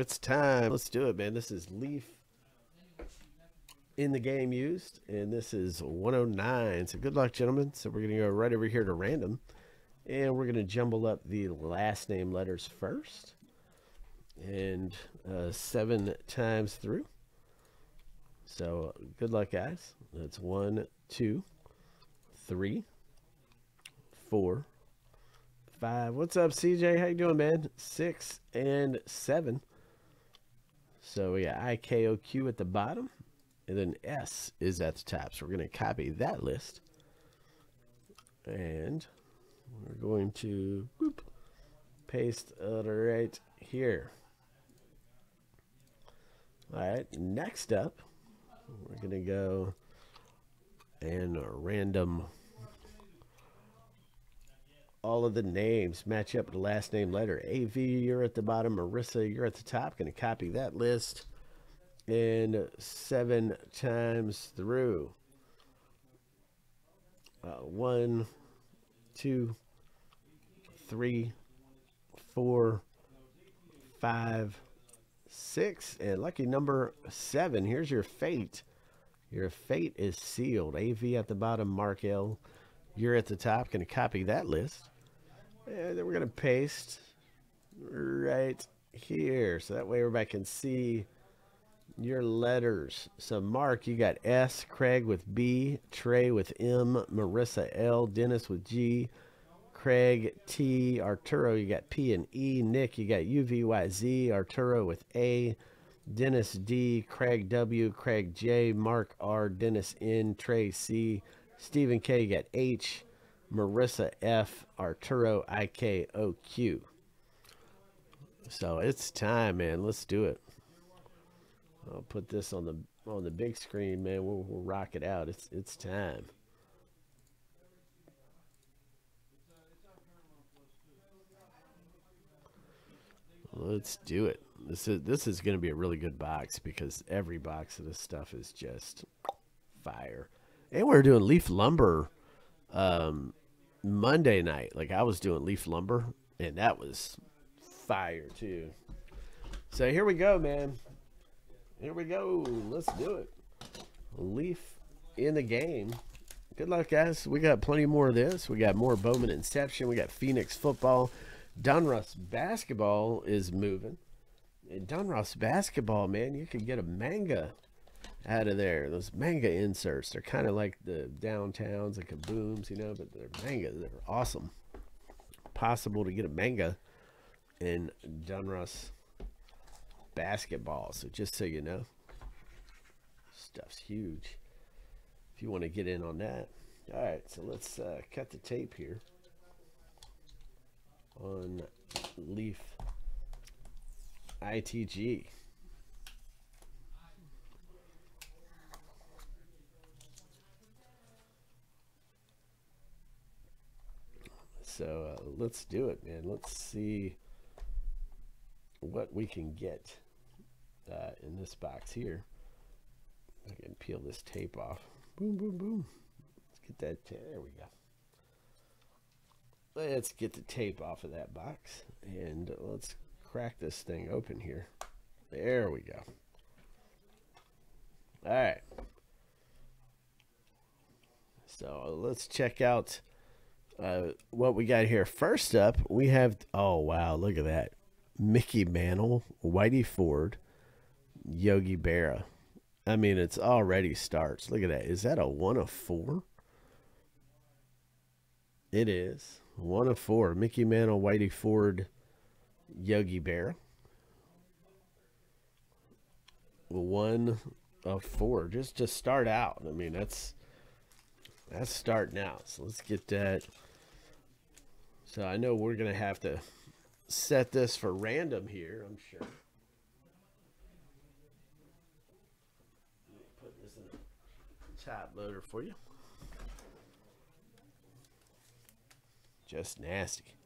it's time. Let's do it, man. This is Leaf in the game used, and this is 109. So good luck, gentlemen. So we're going to go right over here to random, and we're going to jumble up the last name letters first, and uh, seven times through. So good luck, guys. That's one, two, three, four, five. What's up, CJ? How you doing, man? Six and seven. So we got IKOQ at the bottom, and then S is at the top. So we're going to copy that list. And we're going to whoop, paste it right here. All right, next up, we're going to go and random all of the names match up to the last name letter. AV, you're at the bottom. Marissa, you're at the top. Going to copy that list and seven times through. Uh, one, two, three, four, five, six, and lucky number seven. Here's your fate. Your fate is sealed. AV at the bottom, Mark L. You're at the top. Going to copy that list. And then we're going to paste right here. So that way everybody can see your letters. So Mark, you got S, Craig with B, Trey with M, Marissa L, Dennis with G, Craig T, Arturo, you got P and E, Nick, you got U V Y Z, Arturo with A, Dennis D, Craig W, Craig J, Mark R, Dennis N, Trey C, Stephen K, you got H, Marissa F, Arturo I K O Q. So it's time, man. Let's do it. I'll put this on the on the big screen, man. We'll, we'll rock it out. It's it's time. Let's do it. This is this is going to be a really good box because every box of this stuff is just fire. And we're doing leaf lumber um, Monday night. Like I was doing leaf lumber, and that was fire too. So here we go, man. Here we go. Let's do it. Leaf in the game. Good luck, guys. We got plenty more of this. We got more Bowman Inception. We got Phoenix football. Donruss basketball is moving. And Donruss basketball, man, you can get a manga out of there. Those manga inserts, they're kind of like the downtowns and kabooms, you know, but they're manga. They're awesome. Possible to get a manga in Donruss basketball. So just so you know, stuff's huge. If you want to get in on that. All right, so let's uh, cut the tape here on Leaf ITG. So uh, let's do it, man. Let's see what we can get uh, in this box here. I can peel this tape off. Boom, boom, boom. Let's get that. There we go. Let's get the tape off of that box and let's crack this thing open here. There we go. All right. So let's check out uh, what we got here. First up, we have. Oh wow! Look at that. Mickey Mantle, Whitey Ford, Yogi Berra. I mean, it's already starts. Look at that. Is that a one of four? It is one of four. Mickey Mantle, Whitey Ford, Yogi Berra. One of four. Just to start out. I mean, that's that's starting out. So let's get that. So I know we're gonna have to set this for random here, I'm sure. Put this in a top loader for you. Just nasty.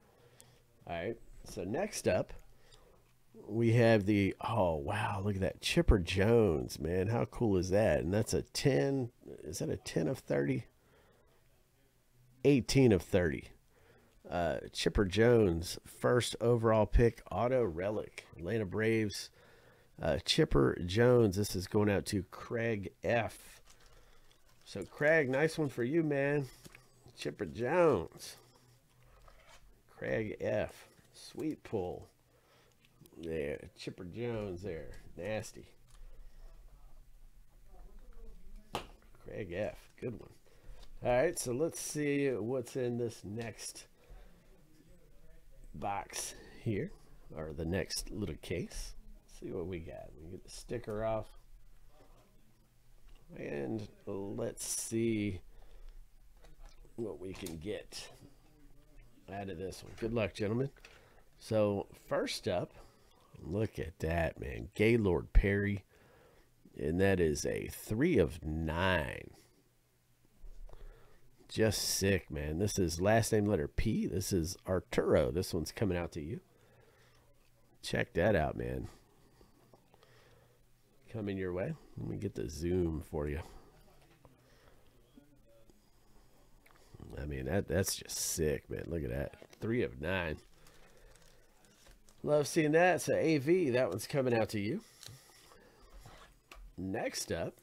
All right. So next up, we have the oh wow, look at that Chipper Jones, man. How cool is that? And that's a 10. Is that a 10 of 30? 18 of 30. Uh, Chipper Jones, first overall pick, auto relic. Atlanta Braves Uh, Chipper Jones. This is going out to Craig F. So, Craig, nice one for you, man. Chipper Jones. Craig F. Sweet pull. There. Chipper Jones there. Nasty. Craig F. Good one. All right, so let's see what's in this next box here, or the next little case. See what we got. We get the sticker off. And let's see what we can get out of this one. Good luck, gentlemen. So, first up, look at that, man. Gaylord Perry. And that is a three of nine. Just sick, man. This is last name letter P. This is Arturo. This one's coming out to you. Check that out, man. Coming your way. Let me get the zoom for you. I mean, that that's just sick, man. Look at that. Three of nine. Love seeing that. So AV, that one's coming out to you. Next up,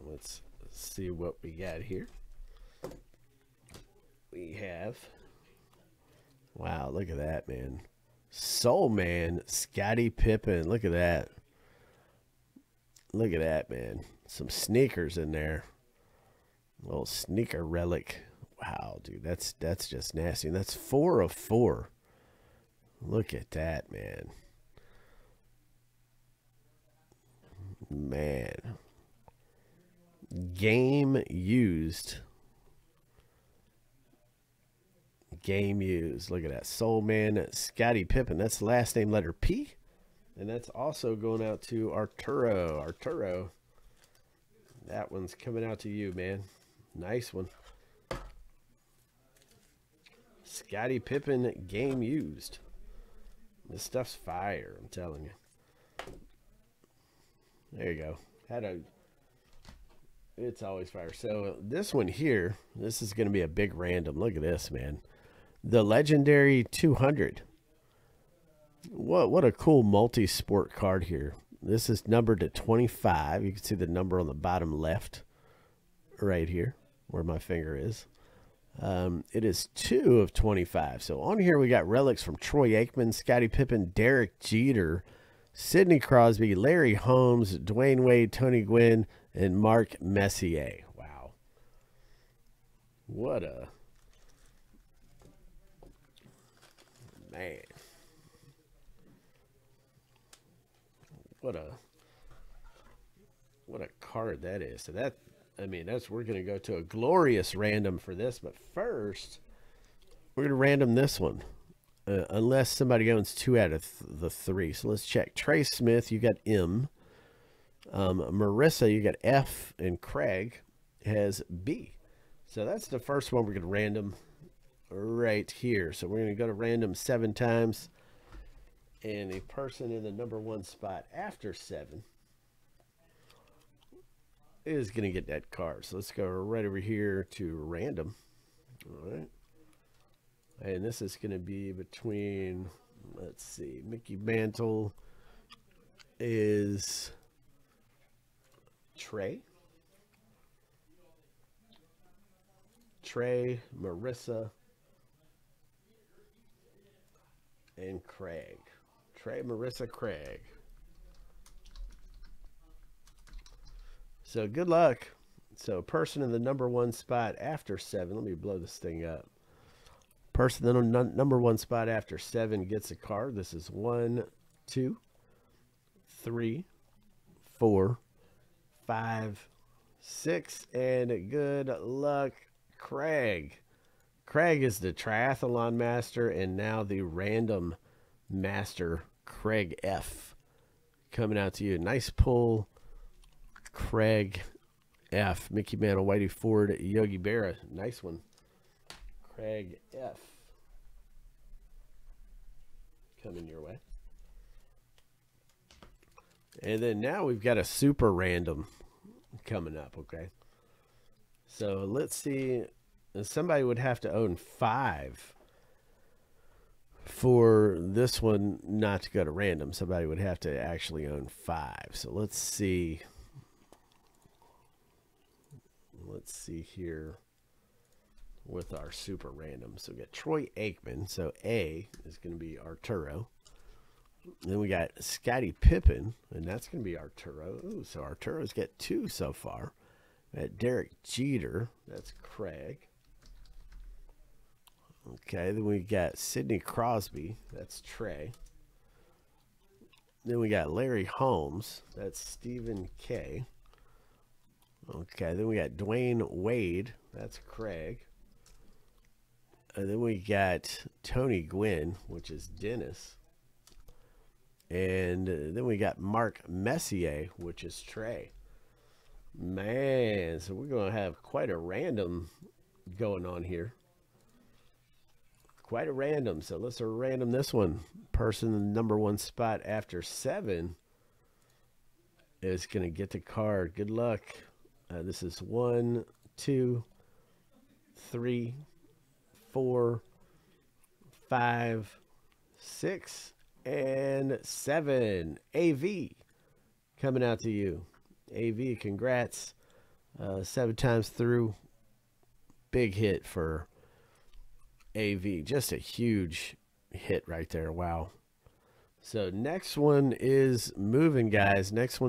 let's see what we got here. We have, wow, look at that, man. Soul Man, Scottie Pippen. Look at that. Look at that, man. Some sneakers in there. Little sneaker relic. Wow, dude, that's that's just nasty. And that's four of four. Look at that, man. Man. Game used. Game used. Look at that. Soul Man Scottie Pippen. That's the last name letter P. And that's also going out to Arturo. Arturo. That one's coming out to you, man. Nice one. Scottie Pippen game used. This stuff's fire, I'm telling you. There you go. Had a it's always fire. So this one here, this is going to be a big random. Look at this, man. The legendary 200. What what a cool multi-sport card here. This is numbered to 25. You can see the number on the bottom left right here where my finger is. Um, it is two of 25. So on here we got relics from Troy Aikman, Scottie Pippen, Derek Jeter, Sidney Crosby, Larry Holmes, Dwyane Wade, Tony Gwynn, and Mark Messier. Wow. What a man. What a what a card that is. So that I mean, that's we're going to go to a glorious random for this, but first we're going to random this one. Uh, unless somebody owns two out of th the three. So let's check. Trey Smith, you got M. Um, Marissa, you got F, and Craig has B. So that's the first one we're going to random right here. So we're going to go to random seven times. And a person in the number one spot after seven is going to get that card. So let's go right over here to random. All right. And this is going to be between, let's see, Mickey Mantle is Trey. Trey, Marissa, and Craig. Trey, Marissa, Craig. So good luck. So person in the number one spot after seven. Let me blow this thing up. Person in the number one spot after seven gets a card. This is one, two, three, four, five, six, and good luck, Craig. Craig is the triathlon master and now the random master, Craig F. Coming out to you. Nice pull Craig F. Mickey Mantle, Whitey Ford, Yogi Berra. Nice one. Craig F. Coming your way. And then now we've got a super random coming up, okay? So let's see. Somebody would have to own five. for this one not to go to random, somebody would have to actually own five. So let's see. Let's see here with our super random. So we got Troy Aikman. So A is going to be Arturo. Then we got Scottie Pippen, and that's going to be Arturo. Ooh, so Arturo's got two so far. Got Derek Jeter. That's Craig. Okay, then we got Sidney Crosby. That's Trey. Then we got Larry Holmes. That's Stephen K. Okay, then we got Dwyane Wade. That's Craig. And then we got Tony Gwynn, which is Dennis. And then we got Mark Messier, which is Trey. Man, so we're going to have quite a random going on here. Quite a random. So let's random this one. Person in the number one spot after seven is going to get the card. Good luck. Uh, this is one, two, three, four, five, six, and seven. AV coming out to you. AV, congrats. Uh, seven times through. Big hit for AV. Just a huge hit right there. Wow. So next one is moving, guys. Next one.